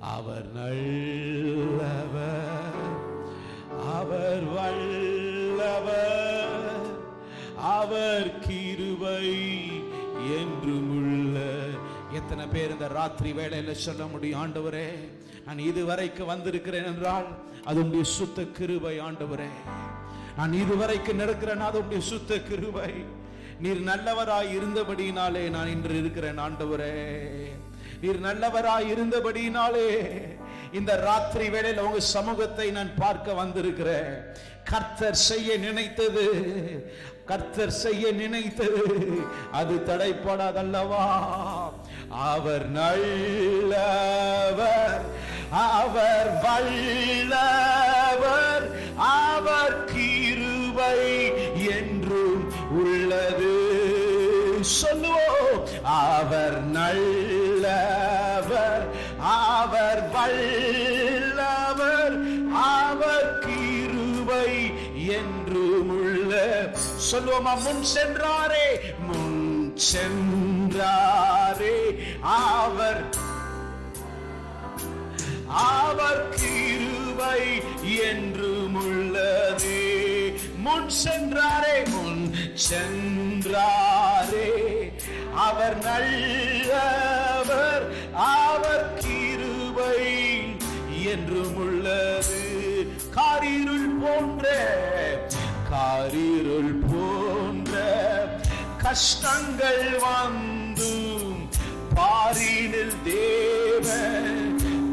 அவர் நல்லவர் அவர் வல்லவர் அவர் கிருவை என்றும் உள்ள எத்தனை பேர் இந்த ராத்திரி வேலையில சொல்ல முடியும் ஆண்டவரே நான் இதுவரைக்கு வந்திருக்கிறேன் என்றால் அது உடைய சுத்த கிருபை ஆண்டவரே. நான் இதுவரைக்கு நடக்கிறேன் அது உடைய சுத்த கிருபை. நீர் நல்லவராய் இருந்தபடியினாலே நான் இன்று இருக்கிறேன் ஆண்டவரே. நீர் நல்லவராய் இருந்தபடியினாலே இந்த ராத்திரி வேளையில உங்க சமூகத்தை நான் பார்க்க வந்திருக்கிறேன். கர்த்தர் செய்ய நினைத்தது கர்த்தர் செய்ய நினைத்தது அது தடைப்படாதல்லவா? அவர் நல்லவர் அவர் வல்லவர் அவர் கிருபை என்றும் உள்ளது. சொல்லுவோம் அவர் நல்ல அவர் வல்லவர் அவர் கிருவை என்று உள்ள சொல்லுவோமா முன் சென்றாரே முன் சென்றாரே அவர் அவர் கிருவை என்று உள்ளதே முன் சென்றாரே முன் சென்றாரே அவர் நல்ல கஷ்டங்கள் வந்தும் பாரினில் தேவ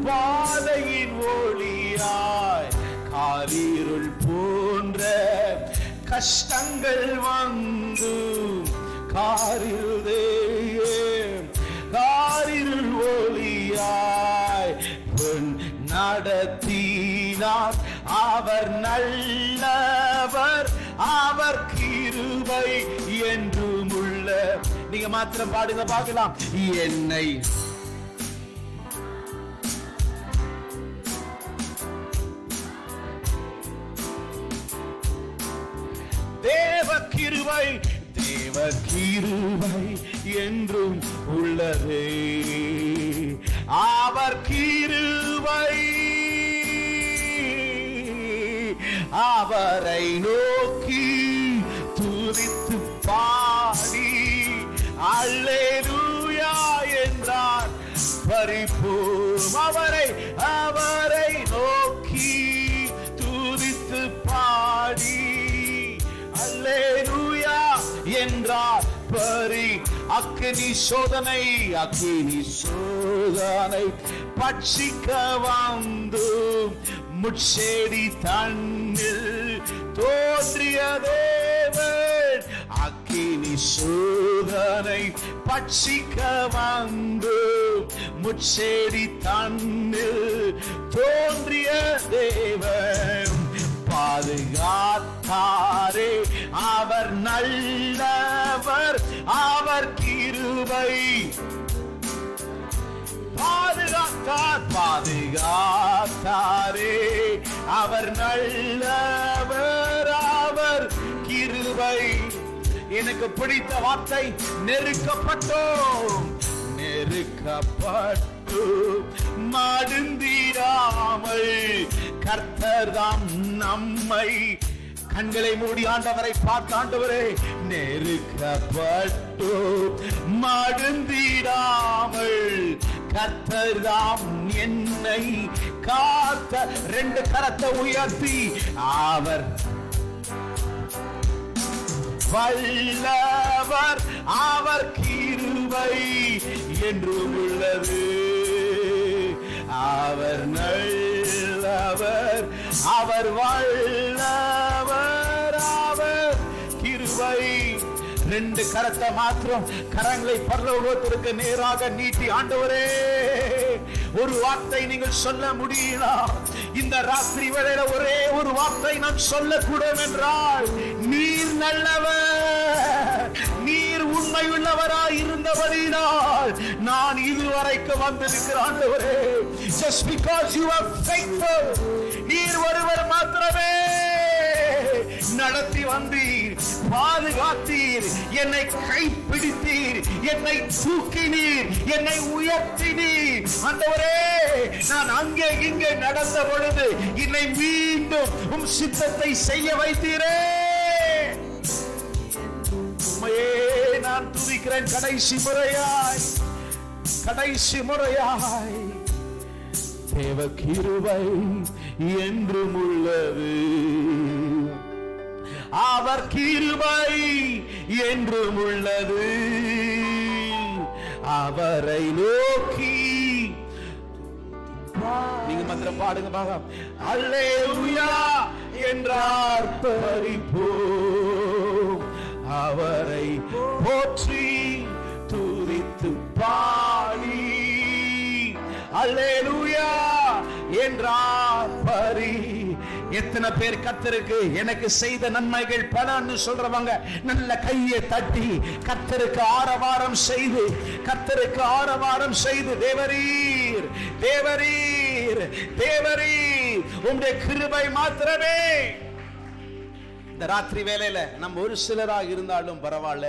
பாதையின் ஒளியாய் காரிருள் போன்ற கஷ்டங்கள் வந்து காரில் காரிருள் ஒளியாய் பொன் நடத்தினார். அவர் நல்லவர் அவர் கிருபை என்று நீங்க மாத்திரம் பாடுங்க பார்க்கலாம். என்னை. தேவ கிருவை தேவ கிருவை என்றும் உள்ளது. அவர் கிருவை அவரை நோ என்றார் பரி அக்கினி சோதனை அக்கினி சோதனை. பட்சிக்க வந்து முட்செடி தண்ணில் தோன்றிய தேவன் அக்கினி சோதனை பட்சிக்க வந்து முட்செடி தண்ணில் தோன்றிய தேவன் பாதுகாத்தாரே. அவர் நல்லவர் அவர் கிருபை. பாதுகாத்தார் பாதுகாத்தாரே. அவர் நல்லவர் அவர் கிருபை. எனக்கு பிடித்த வார்த்தை நெருக்கப்பட்டோம். நெருக்கப்பட்டு மடுந்திராமல் கர்த்தர் தாம் நம்மை. கண்களை மூடி ஆண்டவரை பார்த்தாண்டவரே நெருக்கப்பட்டு மடுந்திராமல் கர்த்தர் தாம் என்னை காத்த ரெண்டு கரத்தை உயர்த்தி. அவர் வல்லவர் அவர் கிருபை என்று உள்ளது. அவர் வல்லவர் அவர் வல்லவர் அவர் கிருவை ரெண்டு கரத்தை மாத்திரம் கரங்களை பரலோகத்திற்கு நேராக நீட்டி ஆண்டவரே ஒரு வார்த்தை நீங்கள் சொல்ல முடியுமா? இந்த ராத்திரி வேளையில ஒரே ஒரு வார்த்தை நான் சொல்லக்கூடும் என்றால் நீர் நல்லவர். உண்மையுள்ளவராய் இருந்தபடினால் நான் இதுவரைக்கு வந்திருக்கிற ஆண்டவரே. Just because you are faithful நீர் ஒருவர் மாத்திரமே. நடத்தி வந்தீர் பாதுகாத்தீர் என்னை கைப்பிடித்தீர் என்னை தூக்கினீர் என்னை உயர்த்தினீர். அந்தவரே நான் அங்கே இங்கே நடந்த பொழுது என்னை மீண்டும் உம் சித்தத்தை செய்ய வைத்தீரே. நான் துதிக்கிறேன் கடைசி முறையாய் கடைசி முறையாய். தேவ கிருவை என்றும் உள்ளது. அவர் கிருவை என்றும் உள்ளது. அவரை நோக்கி நீங்க மாத்திரம் பாடுங்க பாக. அல்லேலூயா என்றார் பறிப்போ அவரை போற்றி துதித்து பாடி. அல்லேலூயா! என்றார் பரி. எத்தனை பேர் கத்தருக்கு எனக்கு செய்த நன்மைகள் பலன்னு சொல்றவங்க நல்ல கையை தட்டி கத்தருக்கு ஆரவாரம் செய்து கத்தருக்கு ஆரவாரம் செய்து தேவரீர் தேவரீர் தேவரீர் உங்களுடைய கிருபை மாத்திரமே. இந்த ராத்திரி வேலையில நம்ம ஒரு சிலராக இருந்தாலும் பரவாயில்ல.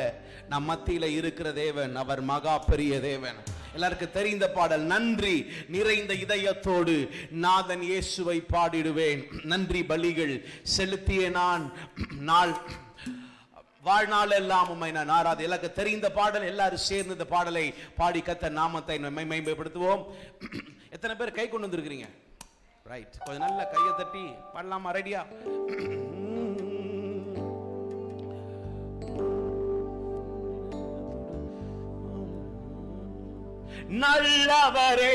நம் மத்தியில இருக்கிற தேவன் அவர் மகா பெரிய தேவன். எல்லாருக்கும் தெரிந்த பாடல் நன்றி நிறைந்த இதயத்தோடு நாதன் இயேசுவை பாடிடுவேன். நன்றி பலிகள் செலுத்திய நான். நாள் வாழ்நாள் எல்லாம் உண்மை நான் ஆராது. எல்லாருக்கும் தெரிந்த பாடல் எல்லாரும் சேர்ந்து இந்த பாடலை பாடி கத்த நாமத்தை நம்மை மேம்படுத்துவோம். எத்தனை பேர் கை கொண்டு வந்திருக்கிறீங்க? ரைட் கொஞ்சம் நல்ல கையை தட்டி பாடலாமா ரெடியா நல்லவரே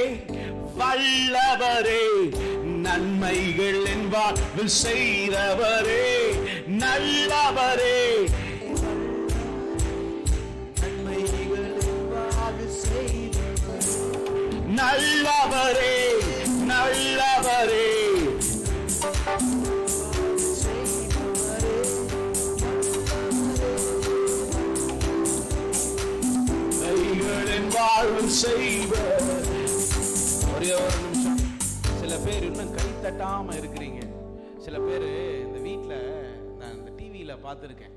வல்லவரே நன்மைகள் என் வாழ்வில் செய்தவரே நல்லவரே. நல்லவரே நல்ல ஒரே ஒரு நிமிஷம். சில பேர் இன்னும் கை தட்டாம இருக்கிறீங்க. சில பேர் இந்த வீட்டில் நான் இந்த டிவியில் பார்த்துருக்கேன்.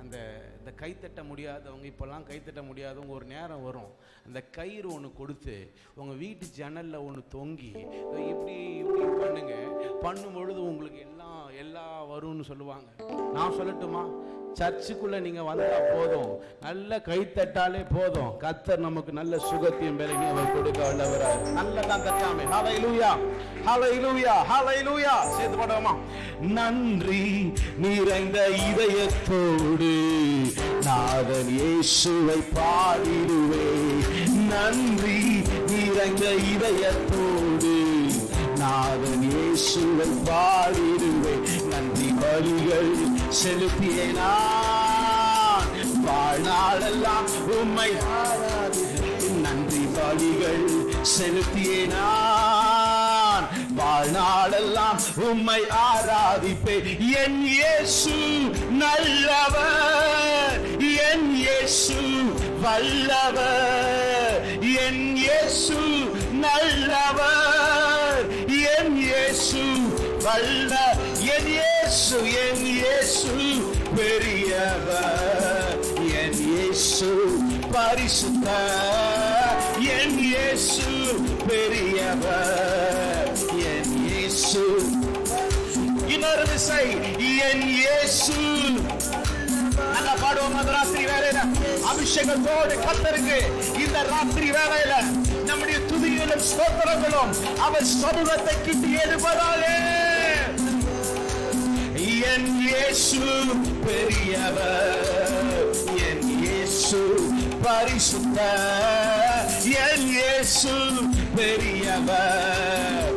அந்த இந்த கை தட்ட முடியாதவங்க இப்போல்லாம் கை தட்ட முடியாதவங்க ஒரு நேரம் வரும். அந்த கயிறு ஒன்று கொடுத்து உங்கள் வீட்டு ஜன்னலில் ஒன்று தொங்கி இப்படி இப்படி பண்ணுங்க. பண்ணும் பொழுது உங்களுக்கு எல்லாம் எல்லாம் வரும்னு சொல்லுவாங்க. நான் சொல்லட்டுமா? சர்ச்சுக்குள்ள நீங்க வந்தா போதும். நல்ல கை தட்டாலே போதும். கத்தர் நமக்கு நல்ல சுகத்தையும் விலகி அவர் கொடுக்க வல்லவரா நல்லதான் தட்டாமே. ஹalleluya ஹalleluya ஹalleluya சேர்த்து பாடுவோமா? நன்றி நிறைந்த இதயத்தோடு நாதன் இயேசுவை பாடிடுவே. நன்றி நிறைந்த இதயத்தோடு நாதன் இயேசுவை பாடிடுவே. நன்றி பலிகள் செலுத்திய நான் வாழ்நாளெல்லாம் உம்மை நன்றி பலிகள் செலுத்திய நான் வாழ்நாளெல்லாம் உம்மை ஆராதிப்பேன் என் இயேசு நல்லவர். என் இயேசு வல்லவர். என் இயேசு நல்லவர். என் இயேசு வல்லவர் இயேசு என் இயேசு பெரியவர். என் இயேசு பரிசுத்த. என் இயேசு பெரியவர். என் இயேசு. இன்னொரு விசை என் இயேசு. நல்லா பாடுவோம் அந்த ராத்திரி வேலையில. அபிஷேகத்தோடு கத்தருக்கு இந்த ராத்திரி வேலையில நம்முடைய துதியிலும் ஸ்தோத்திரங்களும் அவர் சமூகத்தை கிட்டி எழுப்பதாலே என் இயேசு பெரியவர். என் இயேசு பரிசுத்த. என் இயேசு பெரியவர்.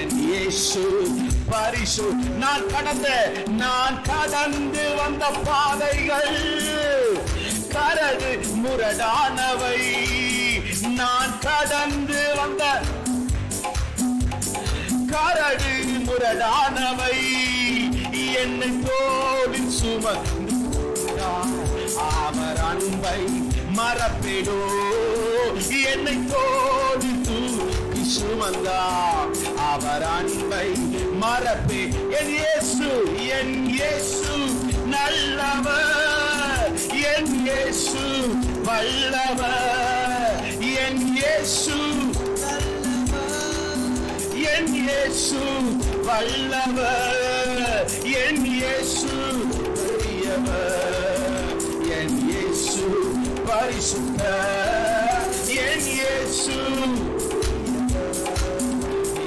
என் இயேசு பரிசு. நான் கடந்த நான் கடந்து வந்த பாதைகள். கரடு முரடானவை. நான் கடந்து வந்த கரடு முரடானவை. என்னை தோளில் சுமந்து அவர் அன்பை மறப்பிடோ. என்னை தோளில் தூக்கி சுமந்தா. அவர் அன்பை மறப்பே. என் இயேசு என் இயேசு நல்லவர். என் இயேசு வல்லவர். என் இயேசு என் இயேசு வல்லவர். என் இயேசு பெரியவர் என் இயேசு பரிசுத்த. என் இயேசு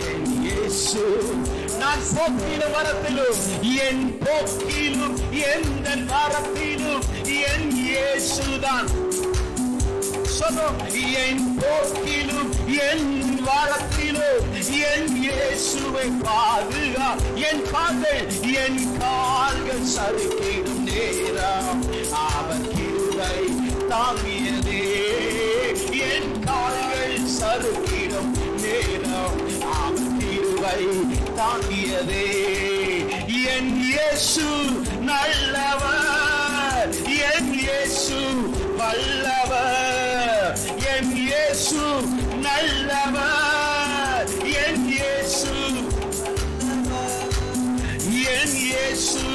என் இயேசு. நான் போக்கின வரத்திலும் என் போக்கிலும் எந்த வரத்திலும் என் இயேசுதான். சொல்லும் என் போக்கிலும் எந்த வாழத்திலும் என் இயேசுவை பாதுகா என் கால்கள் என் கால்கள் சறுக்கிடும் நேரம். அவர் கிருவை தாங்கியதே. என் கால்கள் சறுக்கிடும் நேரம். அவர் கிருவை தாங்கியதே. என் இயேசு நல்லவர். என் இயேசு வல்லவர். என் இயேசு நல்லவர். என் இயேசு. என் இயேசு.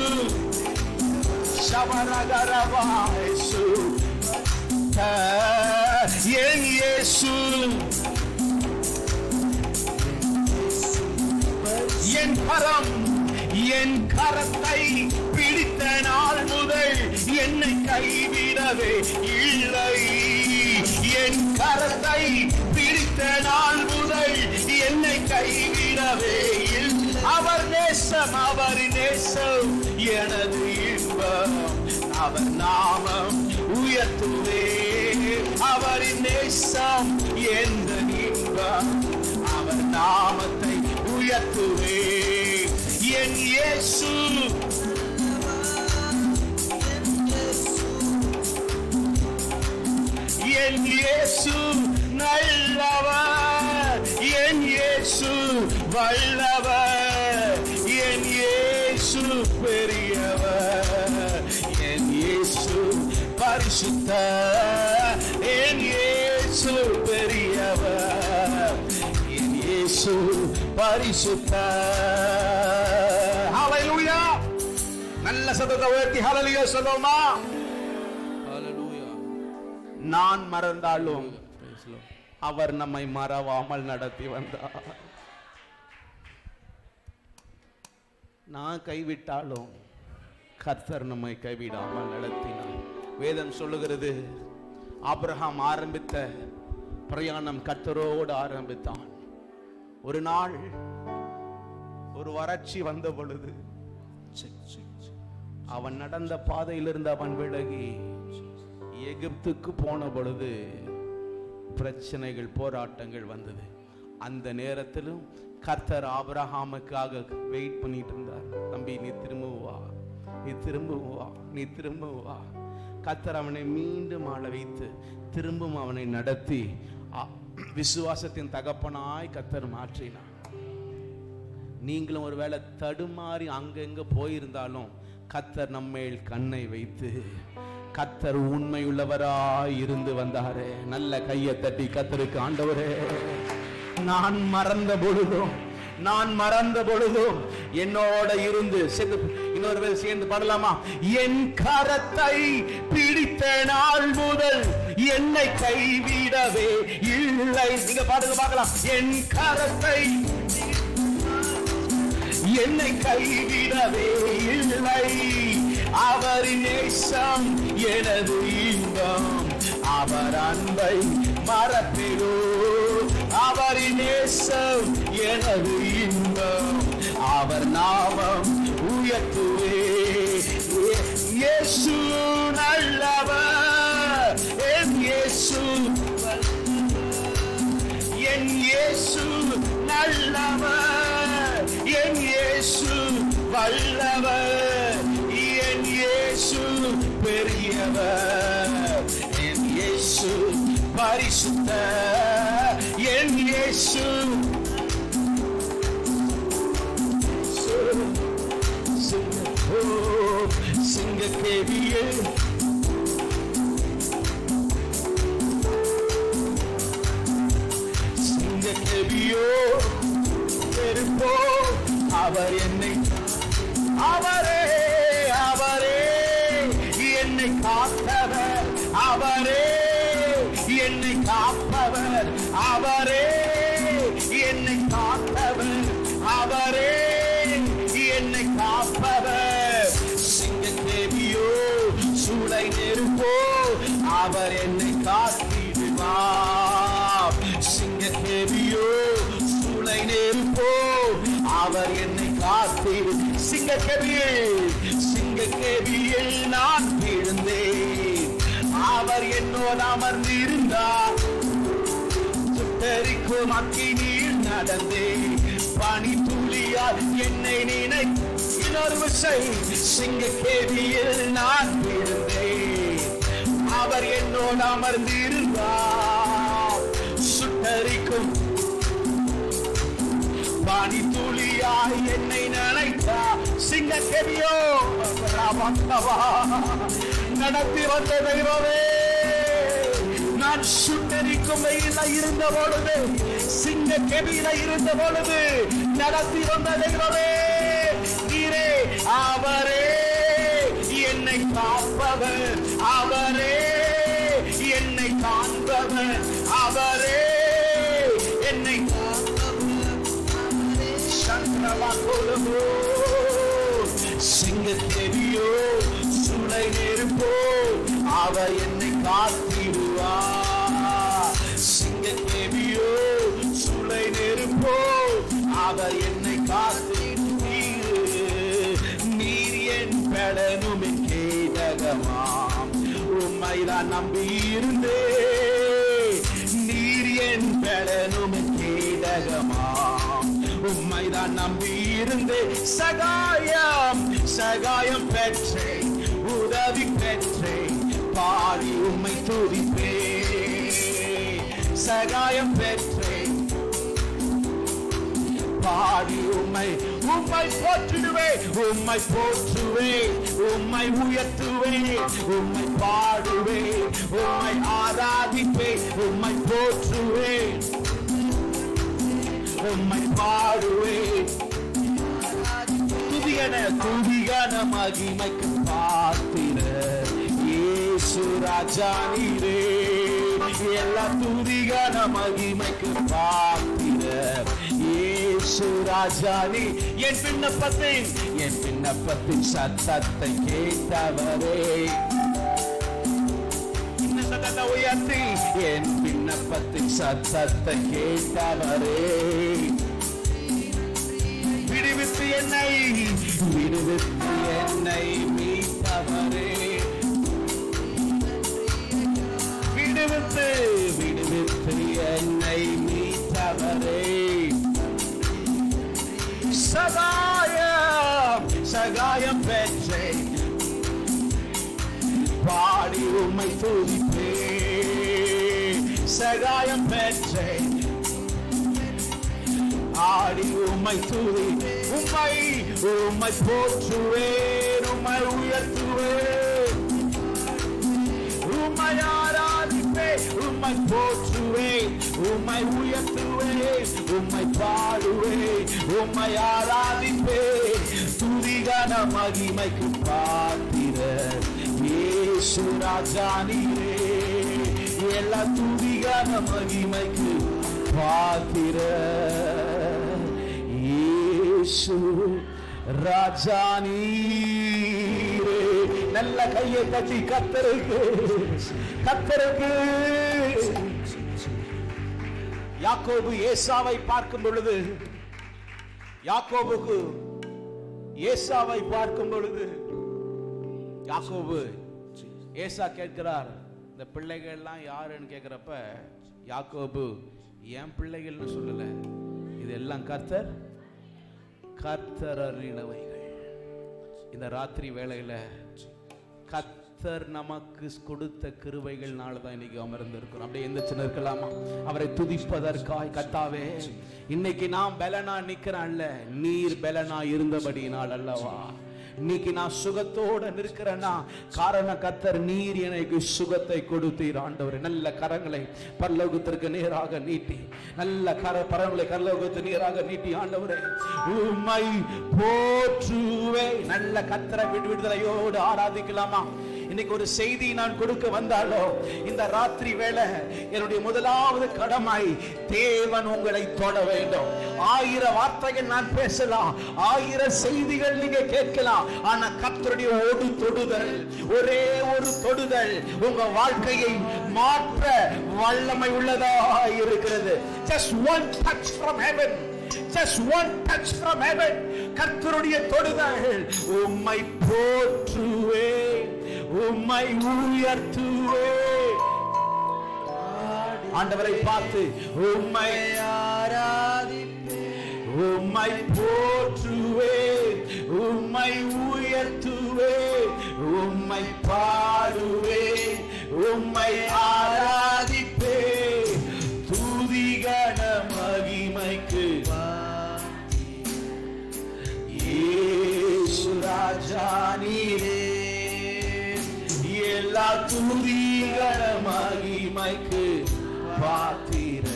சபரகரவா என் இயேசு. என் கரம் என் கரத்தை பிடித்த நாள் முதல் என்னை கைவிடவே இல்லை. என் கரத்தை பிடித்த நாள் முதல் என்னை கைவிடவே அவர் நேசம் அவர் நேசம் எனது இன்பம். அவர் நாமம் உயர்த்துவே. அவரின் நேசம் எந்த இன்பம்? அவர் நாமத்தை உயர்த்துவே. என் இயேசு. என் இயேசு. நல்லவர் என் இயேசு வல்லவர். என் இயேசு பெரியவர். என் இயேசு பரிசுத்த. என் இயேசு பெரியவர். என் இயேசு பரிசுத்த. ஹalleluya. நல்ல சத்தத்தை உயர்த்தி ஹalleluya சொல்லுமா. நான் மறந்தாலும். அவர் நம்மை மறவாமல் நடத்தி வந்தார். நான் கைவிட்டாலும் கர்த்தர் நம்மை கைவிடாமல் நடத்தினார். வேதம் சொல்லுகிறது ஆபிரகாம் ஆரம்பித்த பிரயாணம் கர்த்தரோடு ஆரம்பித்தான். ஒரு நாள் ஒரு வறட்சி வந்த பொழுது அவன் நடந்த பாதையிலிருந்து அவன் விலகி எகிப்துக்கு போன பொழுது பிரச்சனைகள் போராட்டங்கள் வந்தது. அந்த நேரத்திலும் கர்த்தர் ஆபிரகாமுக்காக வெயிட் பண்ணிட்டு இருந்தார் தம்பி நீ திரும்புவா நீ திரும்புவா நீ திரும்ப வா. கர்த்தர் அவனை மீண்டும் ஆள வைத்து திரும்பவும் அவனை நடத்தி விசுவாசத்தின் தகப்பனாய் கர்த்தர் மாற்றினார். நீங்களும் ஒருவேளை தடுமாறி அங்கங்க போயிருந்தாலும் கத்தர் நம்மேல் கண்ணை வைத்து கத்தர் உண்மையுள்ளவராய் இருந்து வந்தாரே. நல்ல கையை தட்டி கத்தருக்கு ஆண்டவரே. நான் மறந்த பொழுதும் நான் மறந்த பொழுதும் என்னோட இருந்து சேர்ந்து இன்னொரு பேர் சேர்ந்து பாடலாமா? என் கரத்தை பிடித்த நாள் முதல் என்னை கைவிடவே இல்லை. நீங்க பாடுங்க பார்க்கலாம். என் கரத்தை என்னை கைவிடவே இல்லை. அவரின் நேசம் எனது இன்பம். அவர் அன்பை மறப்பிடோ அவரின் நேசம் எனது இன்பம். அவர் நாமம் உயர்த்துவே. இயேசு நல்லவர். என் இயேசு என் இயேசு நல்லவர். என் இயேசு வல்லவர். என் இயேசு பெரியவர் என் இயேசு பரிசுத்த என் இயேசு சிங்க கேவியே சிங்க கேவியோ பெருப்போ அவர் என்னை அவரே என்னை காப்பவர். அவரே என்னை காப்பவர். அவரே என்னை காப்பவர். சிங்க தேவியோ சூளை நெருப்போ அவர் என்னை காத்திடுவார். சிங்க தேவியோ சூளை நெருப்போ அவர் என்னை காத்திடு சிங்க கேபியில் சிங்க கேவியில் நான் அவர் என்னோடு அமர்ந்திருந்தார் சுட்டரிக்கும் அக்கினியில் நடந்தே. பனி துளியால் என்னை நினை இன்னொரு விசை. சிங்க கேதியில் நான் இருந்தேன். அவர் என்னோடு அமர்ந்திருந்தார் சுட்டரிக்கும் பனி துளியாய் என்னை நினைத்தா சிங்க கேதியோ நடத்தி வந்த தெய்வமே. நான் சுட்டரிக்கும் வெயில இருந்த பொழுது சிங்க கெவியில இருந்த பொழுது நடத்தி வந்த தெய்வமே நீரே அவரே என்னை காப்பவர் அவரே என்னை காண்பவர் அவரே என்னை சங்கரமா கொழும்போ சிங்க தேவியோ சுளை நெருப்போ அவர் என் உம்மைதான் நம்பியிருந்தே. நீர் என் பலனும் கேடகமாம் உம்மைதான் நம்பியிருந்தே. சகாயம் சகாயம் பெற்றேன். உதவி பெற்றேன். பாடி உம்மை துதிப்பே சகாயம் பெற்றேன். பாடி உம்மை உம்மை போற்றுடுவே உம்மை போற்றுவேன். உம்மை உயர்த்துவே உம்மை பாடுவே உம்மை ஆராதிப்பே உம்மை போற்றுவே உம்மை பாடுவே துதிகன துதிகன மகிமைக்கு பாத்திர. இயேசு ராஜா நீரே. எல்லா துதிகன மகிமைக்கு பாத்திர. ஏ ராஜா நீ என் விண்ணப்பத்தின் என் விண்ணப்பத்தின் சத்தத்தை கேட்டவரே. உயர்த்தி என் விண்ணப்பத்தின் சத்தத்தை கேட்டவரே. விடுவித்து என்னை விடுவித்து என்னை மீட்டவரே. விடுவித்து விடுவித்து என்னை மீட்டவரே. சகாயம் சகாயம் பெற்றேன் பாடி உம்மை துதிப்பே. சகாயம் பெற்றேன் ஆடி உம்மை துதி உம்மை உம்மை போற்றுவேன் உம்மை உயர்த்துவேன். உம்மை ஆராதிப்பேன் உம்மை போற்றுவேன் உம்மை உயர்த்துவேன் உம்மை பாடுவேன் உம்மை ஆராதிப்பேன் துதிகன மகிமைக்கு பாத்திர இயேசு ராஜா நீரே எல்லா துதிகன மகிமைக்கு பாத்திர இயேசு ராஜா நீரே நல்ல கையை தட்டி கத்தருக்கு. கத்தருக்கு. யாக்கோபு ஏசாவை பார்க்கும் பொழுது யாக்கோபுக்கு ஏசாவை பார்க்கும் பொழுது யாக்கோபு ஏசா கேட்கிறார் இந்த பிள்ளைகள் எல்லாம் யாருன்னு கேட்கிறப்ப யாக்கோபு என் பிள்ளைகள்னு சொல்லல. இதெல்லாம் கர்த்தர் கர்த்தர் அறினவைகள். இந்த ராத்திரி வேளையில கத்தர் நமக்கு கொடுத்த கிருவைகள்னால தான் இன்னைக்கு அமர்ந்திருக்கிறோம். அப்படியே எந்த இருக்கலாமா அவரை துதிப்பதற்காய் கத்தாவே இன்னைக்கு நான் பலனா நிக்கிறேன்ல நீர் பலனா இருந்தபடியினால் அல்லவா இன்னைக்கு நான் சுகத்தோட நிற்கிறேன்னா காரண கத்தர் நீர் எனக்கு சுகத்தை கொடுத்தீர் ஆண்டவர். நல்ல கரங்களை பரலோகத்திற்கு நேராக நீட்டி நல்ல கர பரங்களை பரலோகத்து நேராக நீட்டி ஆண்டவரே. உண்மை போற்றுவே நல்ல கத்தரை விடுவிடுதலையோடு ஆராதிக்கலாமா? இன்னைக்கு ஒரு செய்தி நான் கொடுக்க வந்தாலோ இந்த ராத்திரி வேளை என்னுடைய முதலாவது கடமை தேவன் உங்களை தொட வேண்டும். ஆயிரம் வார்த்தைகள் நான் பேசலாம் ஆயிரம் செய்திகள் நீங்க கேட்கலாம் ஆனா கத்தருடைய ஒரு தொடுதல் ஒரே ஒரு தொடுதல் உங்க வாழ்க்கையை மாற்ற வல்லமை உள்ளதா இருக்கிறது. Just one touch from heaven. Just one touch from heaven. கர்த்தருடைய தொடுதல் உம்மை போற்றுவே உம்மை உயர்த்துவே. ஆண்டவரை பார்த்து உம்மை உம்மை போற்றுவே. உம்மை உயர்த்துவே. உம்மை பாடுவே. உம்மை ஆராதிப்பே. துதிகன மகிமைக்கு இயேசு ராஜா நீரே. எல்லா துதிகன மைக்கு பாத்திர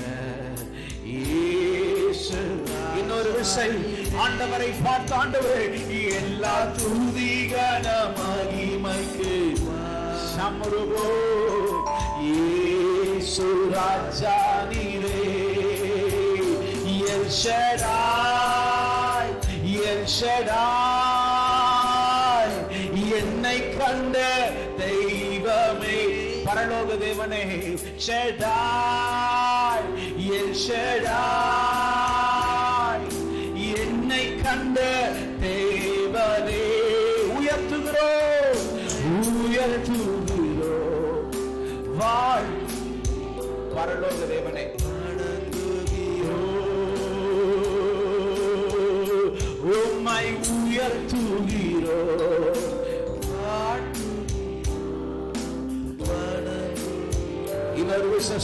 இன்னொரு விசை ஆண்டவரை பார்த்து ஆண்டவரே எல்லா துதிகன மைக்கு சமருகோ. இயேசு ராஜா நீரே எல் ஷடாய் எல் ஷடாய். பரலோக தேவனே Shaddai El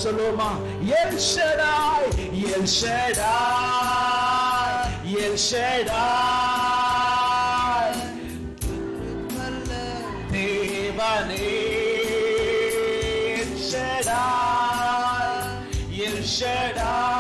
Saloma. El Shaddai, El Shaddai, El Shaddai. Devane, El Shaddai, El Shaddai.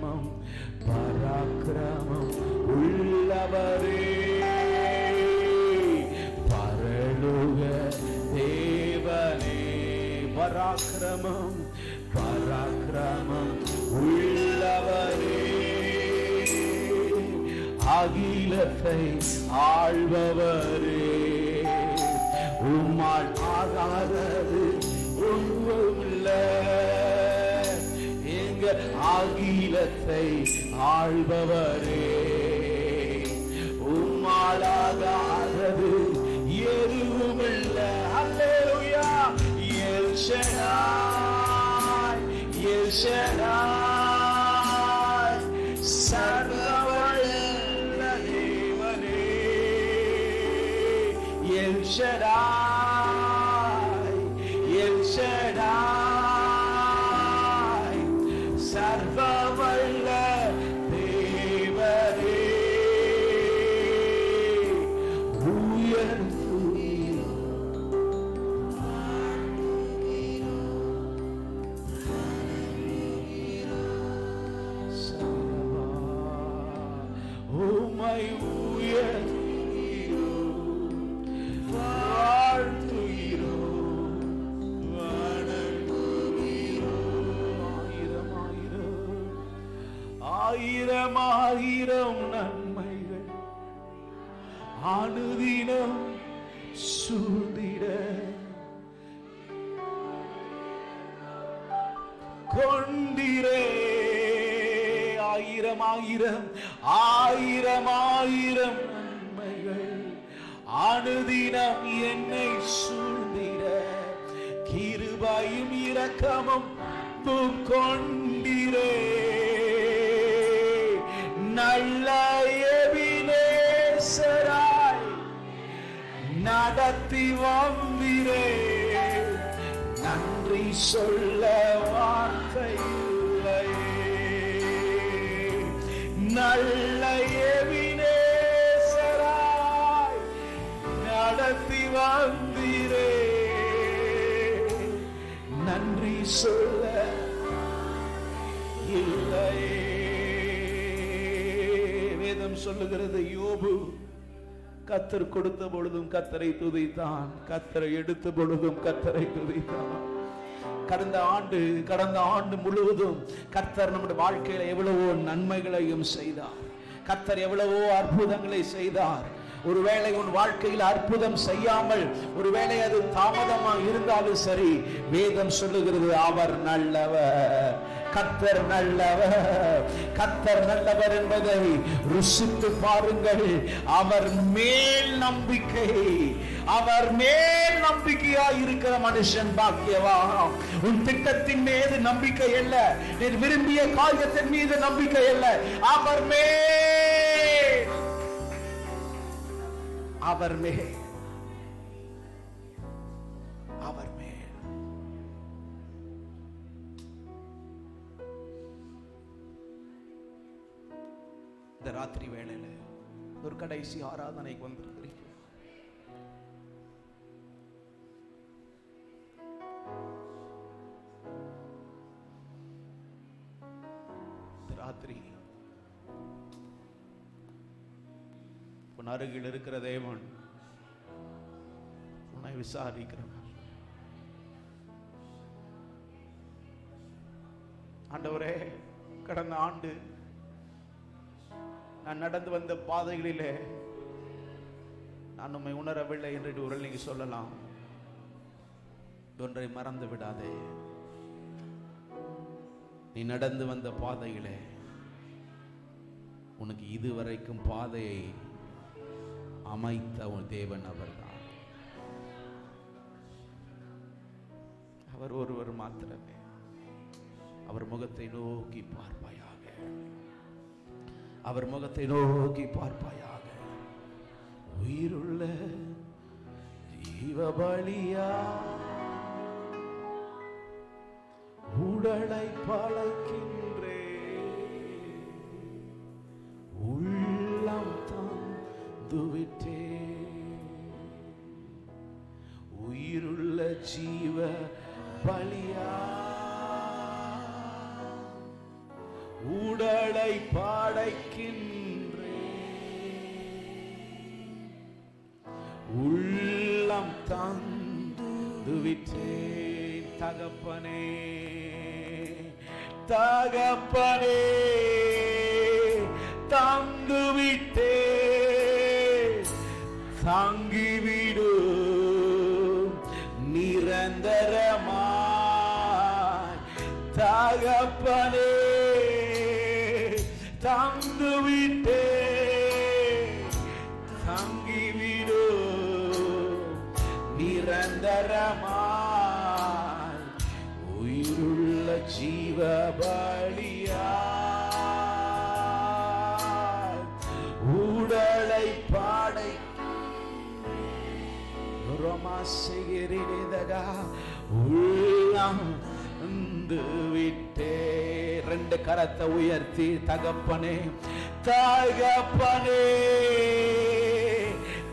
பராக்கிரமம் பராக்கிரமம் உள்ளவரே. பரலுக தேவனே பராக்கிரமம் பராக்கிரமம் உள்ளவரே. அகிலத்தை ஆழ்பவரே உம்மால் ஆகாதது ஒன்றும் இல்லை எங்க அகிலத்தை ஆள்பவரே. உம்மால் ஆகாதது எதுவுமில்ல hallelujah. El Shaddai. El Shaddai. சர்வவல்ல தேவனே எல் ஷடாய். ஆயிரம் ஆயிரம் நன்மைகள். அனுதினம் என்னை சூழ்ந்திட. கிருபையும் இரக்கமும் கொண்டிரே. நல்ல எபினேசராய் நடத்தி வந்திரே. நன்றி சொல்ல வார்த்தை. நல்ல எவினேசராய் நடத்தி வந்திரே. நன்றி சொல்ல இல்லையே. வேதம் சொல்லுகிறது யோபு கத்தர் கொடுத்த பொழுதும் கத்தரை துதித்தான். கத்தரை எடுத்த பொழுதும் கத்தரை துதித்தான். கடந்த ஆண்டு கடந்த ஆண்டு முழுவதும் கர்த்தர் நம்முடைய வாழ்க்கையில எவ்வளவோ நன்மைகளையும் செய்தார். கர்த்தர் எவ்வளவோ அற்புதங்களை செய்தார். ஒருவேளை உன் வாழ்க்கையில் அற்புதம் செய்யாமல் ஒருவேளை அது தாமதமாக இருந்தாலும் சரி வேதம் சொல்லுகிறது அவர் நல்லவர் கத்தர் நல்லவர் கத்தர் நல்லவர் என்பதை ருசித்து பாருங்கள். அவர் மேல் நம்பிக்கை அவர் மேல் நம்பிக்கையா இருக்கிற மனுஷன் பாக்கியவா? உன் திட்டத்தின் மீது நம்பிக்கை அல்ல நீ விரும்பிய காரியத்தின் மீது நம்பிக்கை அல்ல அவர் மேல். அவர் மேல். அவர் மேல். இந்த ராத்திரி வேளையில ஒரு கடைசி ஆராதனைக்கு வந்திருக்கு ராத்திரி. உன் அருகில் இருக்கிற தேவன் உன்னை விசாரிக்கிறவர். ஆண்டவரே கடந்த ஆண்டு நான் நடந்து வந்த பாதைகளிலே நான் உண்மை உணரவில்லை என்று உரல் நீங்க சொல்லலாம். ஒன்றை மறந்து விடாதே. நீ நடந்து வந்த பாதைகளே உனக்கு இதுவரைக்கும் பாதையை அமைத்த தேவன் அவர்தான். அவர் ஒருவர் மாத்திரமே. அவர் முகத்தை நோக்கி பார்ப்பாயாக. அவர் முகத்தை நோக்கி பார்ப்பாயாக. உயிருள்ள ஜீவபலியா. உடலை பழக்கின்றே தகப்பனே தந்துவிட்டே தங்கிவிடு நிரந்தரமாய். தகப்பனே தந்துவிட்டே தங்கிவிடு நிரந்தரமாய். உயிருள்ள ஜீவபலியா உடலை பாடை ரோமாசைகிறதா உள்ளம் விட்டே ரெண்டு கரத்தை உயர்த்தி தகப்பனே தகப்பனே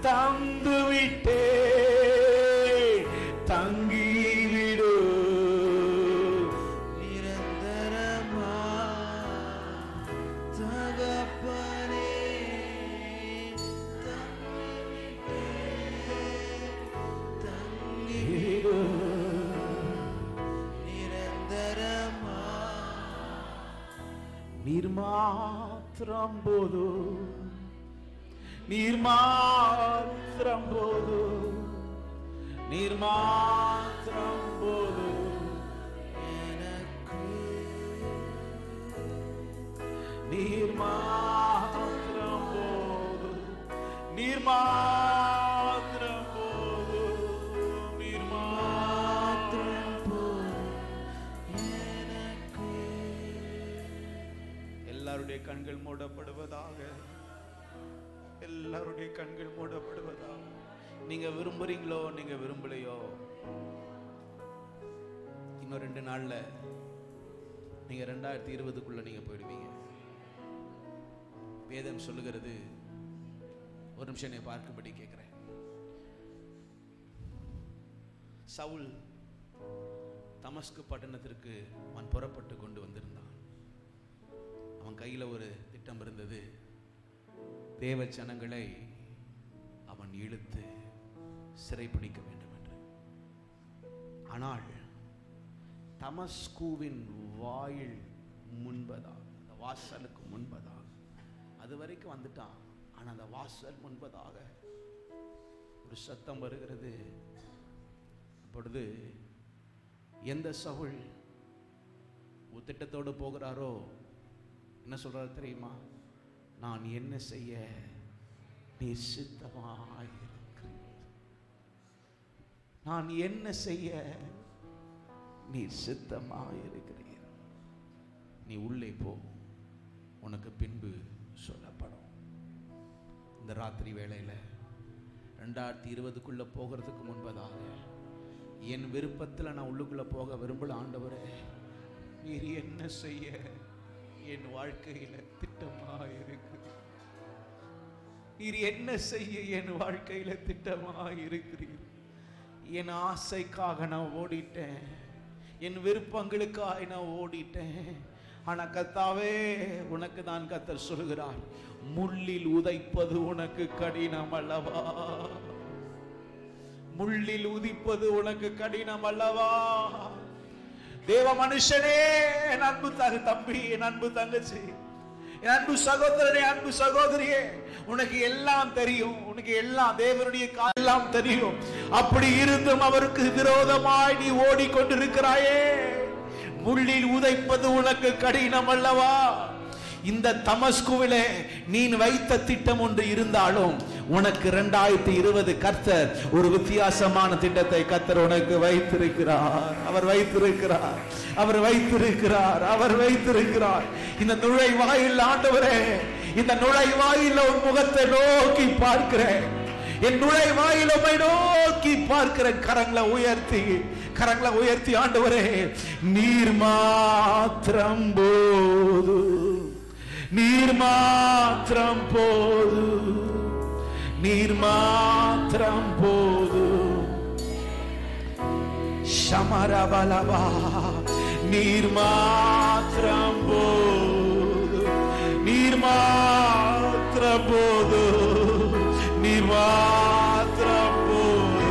தந்து மாத்திரம் போது நீர் மாத்திரம் போது நீர் மாத்திரம் போது எனக்கு எல்லாருடைய கண்கள் மூடப்படுவதாக. எல்லாருடைய கண்கள் மூடப்படுவதாக. நீங்க விரும்புறீங்களோ நீங்க விரும்பலையோ இன்னும் ரெண்டு நாள்ல நீங்க ரெண்டாயிரத்தி இருபதுக்குள்ள நீங்க போயிடுவீங்க. வேதம் சொல்லுகிறது ஒரு நிமிஷம் என்னை பார்க்கும்படி கேட்கிறேன். சவுல் தமஸ்கு பட்டணத்திற்கு அவன் புறப்பட்டு கொண்டு வந்திருந்தான். கையில் ஒரு திட்டம் இருந்தது. தேவ ஜனங்களை அவன் இழுத்து சிறைப்பிடிக்க வேண்டும் என்று. ஆனால் தமஸ்கூவின் வாயில் முன்பதாக அந்த வாசலுக்கு முன்பதாக அது வரைக்கும் வந்துட்டான். ஆனால் அந்த வாசல் முன்பதாக ஒரு சத்தம் வருகிறது. அப்பொழுது எந்த சகுள் ஒரு திட்டத்தோடு போகிறாரோ என்ன சொல்கிறது தெரியுமா? நான் என்ன செய்ய நீ சித்தமாயிருக்கிறீர் நான் என்ன செய்ய நீ சித்தமாயிருக்கிறீர் நீ உள்ளே போ. உனக்கு பின்பு சொல்லப்படும். இந்த ராத்திரி வேளையில் ரெண்டாயிரத்தி இருபதுக்குள்ளே போகிறதுக்கு முன்பதாக என் விருப்பத்தில் நான் உள்ளுக்குள்ளே போக விரும்பல ஆண்டவரே. நீர் என்ன செய்ய என் வாழ்க்கையில திட்டமா இருக்கு. நீர் என்ன செய்ய என் வாழ்க்கையில திட்டமா இருக்கிறீர்? என் ஆசைக்காக நான் ஓடிட்டேன். என் விருப்பங்களுக்காக நான் ஓடிட்டேன். ஆனா கத்தாவே உனக்கு தான் கத்தர் சொல்கிறார் முள்ளில் உதைப்பது உனக்கு கடினம் அல்லவா? முள்ளில் உதிப்பது உனக்கு கடினம் அல்லவா? தேவ மனுஷனே என் அன்பு தகு தம்பி என் அன்பு தங்கச்சி என் அன்பு சகோதரனே அன்பு சகோதரியே உனக்கு எல்லாம் தெரியும் உனக்கு எல்லாம் தேவனுடைய காலெல்லாம் எல்லாம் தெரியும். அப்படி இருந்தும் அவருக்கு விரோதமாய் நீ ஓடிக்கொண்டிருக்கிறாயே. முள்ளில் உதைப்பது உனக்கு கடினம் அல்லவா? இந்த தமஸ்குவிலே நீ வைத்த திட்டம் ஒன்று இருந்தாலும் உனக்கு இரண்டாயிரத்தி இருபது கர்த்தர் ஒரு வித்தியாசமான திட்டத்தை கர்த்தர் உனக்கு வைத்திருக்கிறார். அவர் வைத்திருக்கிறார். அவர் வைத்திருக்கிறார். அவர் வைத்திருக்கிறார். இந்த நுழைவாயில் ஆண்டவரே இந்த நுழைவாயில உன் முகத்தை நோக்கி பார்க்கிறேன். என் நுழைவாயில் உம்மை நோக்கி பார்க்கிறேன் கரங்களை உயர்த்தி கரங்களை உயர்த்தி ஆண்டவரே நீர் மாத்திரம் போது நீர் மாத்திரம் போது. நீர் மாத்திரம் போது. சமரபலவா நீர் மாத்திரம் போது. நீர் மாத்திரம் போது. நீர் மாத்திரம் போது.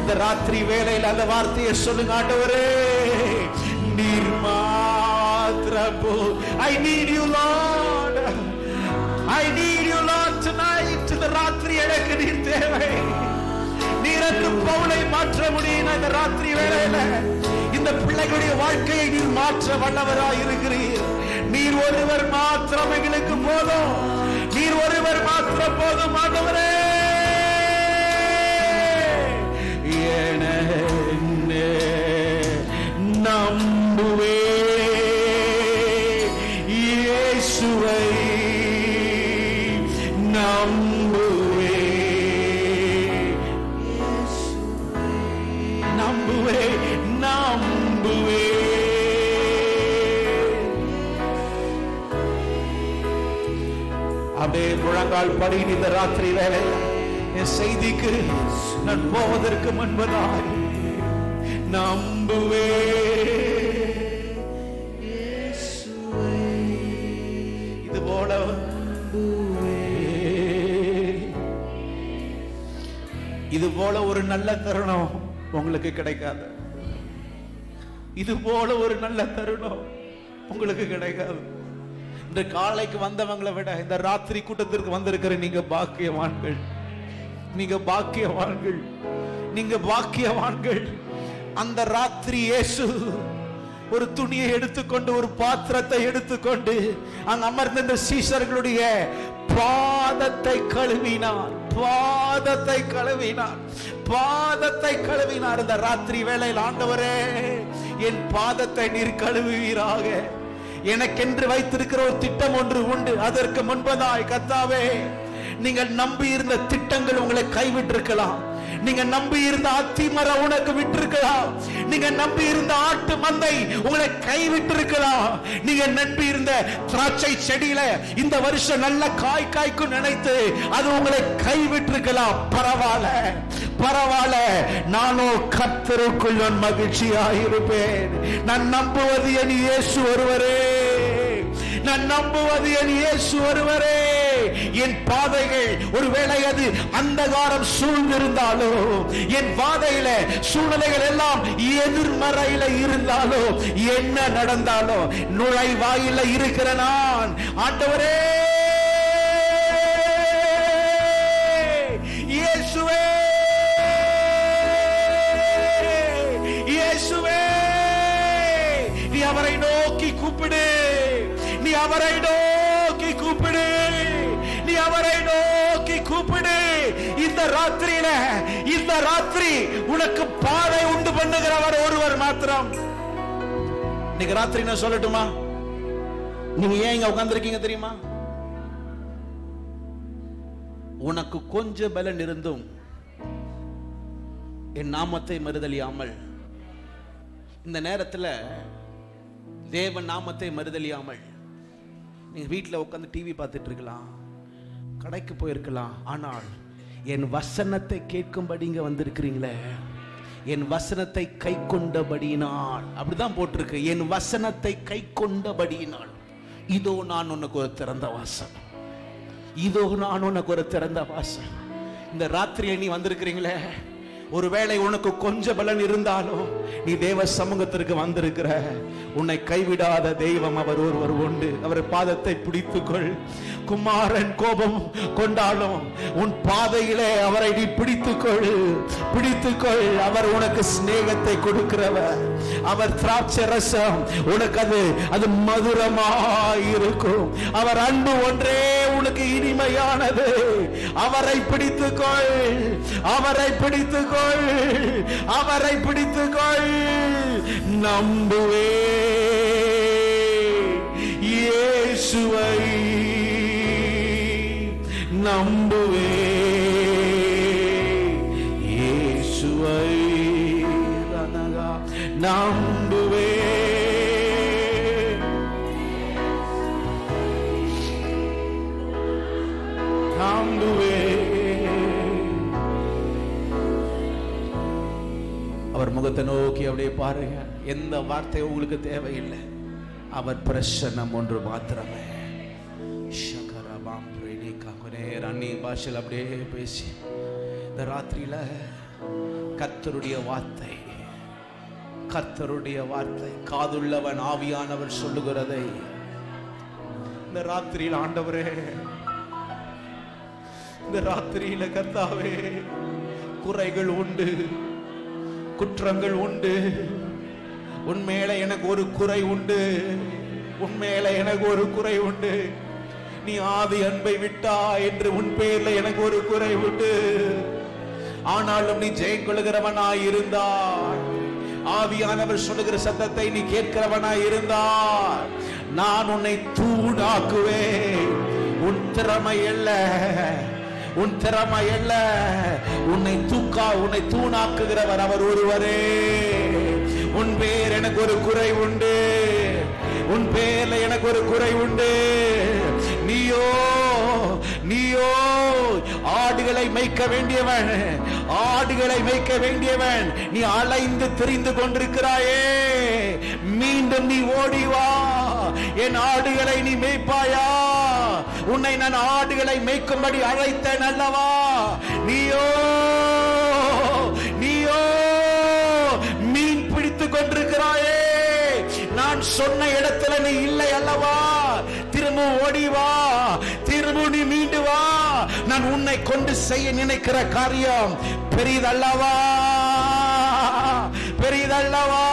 இந்த ராத்திரி வேலையில் அந்த வார்த்தையை சொல்லுங்க ஆண்டவரே. நீர் மா போ I need you, Lord. I need you, Lord, tonight. இந்த ராத்திரி எனக்கு நீர் தேவை. நீர் என்று பவுலை மாற்ற முடியும் இந்த ராத்திரி வேளையில? இந்த பிள்ளைகளுடைய வாழ்க்கையை நீர் மாற்ற வல்லவராய் இருக்கிறீர். நீர் ஒருவர் மாத்திரம் எங்களுக்கு போதும். நீர் ஒருவர் மாத்திரம் போதும் ஆண்டவரே. முழங்கால் படி இந்த ராத்திரி வேலை என் செய்திக்கு நான் போவதற்கு முன்பதாய் நம்புவே. இது போல இது போல ஒரு நல்ல தருணம் உங்களுக்கு கிடைக்காது. இது போல ஒரு நல்ல தருணம் உங்களுக்கு கிடைக்காது. இந்த காலைக்கு வந்தவங்களை விட இந்த ராத்திரி கூட்டத்திற்கு வந்திருக்கிற நீங்க பாக்கியவான்கள். நீங்க பாக்கியவான்கள். நீங்க பாக்கியவான்கள். அந்த ராத்திரி இயேசு ஒரு துணியை எடுத்துக்கொண்டு ஒரு பாத்திரத்தை எடுத்துக்கொண்டு அங்க அமர்ந்திருந்த சீசர்களுடைய பாதத்தை கழுவினார். பாதத்தை கழுவினார். பாதத்தை கழுவினார். இந்த ராத்திரி வேளையில் ஆண்டவரே என் பாதத்தை நீர் கழுவுவீராக. எனக்கென்று வைத்திருக்கிற ஒரு திட்டம் ஒன்று உண்டு. அதற்கு முன்பதாய் கத்தாவே நீங்கள் நம்பி இருந்த திட்டங்கள் உங்களை கைவிட்டிருக்கலாம். நீங்க நம்பி இருந்த அத்திமர உனக்கு விட்டிருக்கலாம். நீங்க நம்பி இருந்த ஆட்டு மந்தை உங்களை கைவிட்டிருக்கலாம். நீங்க நம்பி இருந்த திராட்சை செடியில இந்த வருஷம் நல்ல காய் காய்க்கும் நினைத்து அது உங்களை கைவிட்டிருக்கலாம். பரவாயில்ல பரவாயில்ல. நானும் கத்தருக்குள் நான் மகிழ்ச்சியாயிருப்பேன் நான் நம்புவது என் இயேசு ஒருவரே. நான் நம்புவது என் இயேசு ஒருவரே. என் பாதைகள் ஒருவேளை அது அந்தகாரம் சூழ்ந்திருந்தாலோ என் பாதையில சூழ்நிலைகள் எல்லாம் எதிர்மறையில இருந்தாலோ என்ன நடந்தாலோ நுழைவாயில இருக்கிற நான் ஆண்டவரே! இயேசுவே! இயேசுவே! நீ அவரை நோக்கி கூப்பிடு. நீ அவரை நோக்கி கூப்பிடு. இந்த ராத்திரியில இந்த ராத்திரி உனக்கு பாதை உண்டு பண்ணுகிறவர் ஒருவர் மாத்திரம். இன்னைக்கு ராத்திரி நான் சொல்லட்டுமா? நீங்க ஏன் இங்க உட்கார்ந்துருக்கீங்க தெரியுமா? உனக்கு கொஞ்ச பலன் இருந்தும் என் நாமத்தை மறுதலியாமல் இந்த நேரத்துல தேவன் நாமத்தை மறுதலியாமல் நீங்க வீட்டில் உட்காந்து டிவி பார்த்துட்டு இருக்கலாம். கடைக்கு போயிருக்கலாம். ஆனால் என் வசனத்தை கேட்கும்படி இங்க வந்திருக்கிறீங்களே. என் வசனத்தை கை கொண்டபடியினால் அப்படிதான் போட்டிருக்கு. என் வசனத்தை கை கொண்டபடியினால் இதோ நான் உனக்கு ஒரு திறந்த வாசல். இதோ நான் உனக்கு ஒரு திறந்த வாசல். இந்த ராத்திரியை நீ வந்திருக்கிறீங்களே. ஒருவேளை உனக்கு கொஞ்ச பலன் இருந்தாலும் நீ தேவ சமூகத்திற்கு வந்திருக்கிற. உன்னை கைவிடாத தெய்வம் அவர் ஒருவர் உண்டு. அவர் பாதத்தை பிடித்துக்கொள். குமாரன் கோபம் கொண்டாலும் உன் பாதையிலே அவரை நீ பிடித்துக்கொள். பிடித்துக்கொள். அவர் உனக்கு சிநேகத்தை கொடுக்கிறவர். அவர் திராட்சை ரசம் உனக்கு அது அது மதுரமாயிருக்கும். அவர் அன்பு ஒன்றே உனக்கு இனிமையானது. அவரை பிடித்துக்கொள். அவரை பிடித்துக்கொள். அவரை பிடித்துக்கொள். நம்புவே. இயேசுவை நம்புவே. முகத்தை நோக்கி அப்படியே பாருங்க. எந்த வார்த்தையும் உங்களுக்கு தேவையில்லை. அவர் பிரசன்னம் ஒன்று மாத்திரமே. ஷகரபாம் பாஷையில் அப்படியே பேசி. இந்த ராத்திரியில கத்தருடைய வார்த்தை கர்த்தருடைய வார்த்தை காதுள்ளவன் ஆவியானவர் சொல்லுகிறதை. இந்த ராத்திரியில் ஆண்டவரே இந்த ராத்திரியில கர்த்தாவே குறைகள் உண்டு. குற்றங்கள் உண்டு. உண்மையில எனக்கு ஒரு குறை உண்டு. உண்மையில எனக்கு ஒரு குறை உண்டு. நீ ஆதி அன்பை விட்டா என்று உன் பேர்ல எனக்கு ஒரு குறை உண்டு. ஆனாலும் நீ ஜெயம் கொள்கிறவனாய் ஆவியானவர் சொல்லுகிற சத்தத்தை நீ கேட்கிறவனாய் இருந்தால் நான் உன்னை தூணாக்குவேன். உன் திறமை இல்லை உன் திறமை அல்ல உன்னை தூக்கா உன்னை தூணாக்குகிறவர் அவர் ஒருவரே. உன் பேர் எனக்கு ஒரு குறை உண்டு. உன் பேர்ல எனக்கு ஒரு குறை உண்டு. நீயோ நீயோ ஆடுகளை மேய்க்க வேண்டியவன். ஆடுகளை மேய்க்க வேண்டியவன். நீ அலைந்து தெரிந்து கொண்டிருக்கிறாயே. மீண்டும் நீ ஓடி வா. என் ஆடுகளை நீ மேய்ப்பாயா? உன்னை நான் ஆடுகளை மேய்க்கும்படி அழைத்தேன் அல்லவா? நீயோ நீயோ மீன் பிடித்துக் கொண்டிருக்கிறாயே. நான் சொன்ன இடத்துல நீ இல்லை அல்லவா? திரும்ப ஓடி வா திரும்ப நீ மீண்டு வா. நான் உன்னை கொண்டு செய்ய நினைக்கிற காரியம் பெரிதல்லவா? பெரிதல்லவா?